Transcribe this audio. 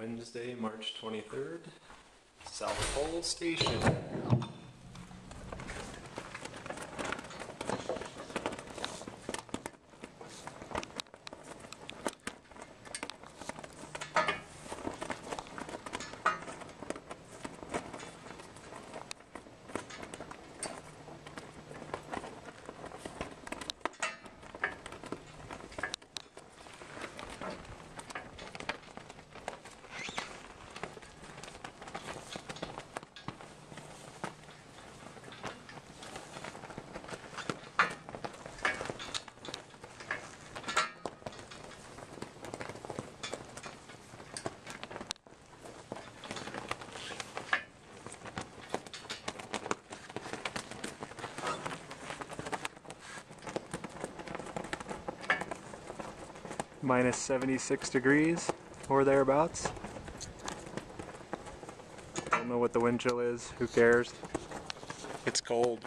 Wednesday, March 23rd, South Pole Station. Minus 76 degrees or thereabouts. Don't know what the wind chill is, who cares? It's cold.